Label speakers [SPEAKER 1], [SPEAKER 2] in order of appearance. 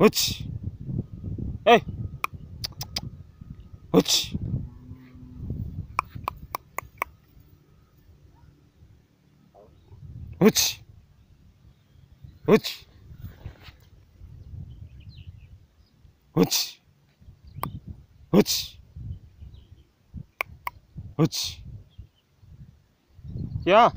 [SPEAKER 1] 그렇지. 에이. 그렇지. 그렇지. 그렇지. 그렇지. 그렇지. 그렇지. 야.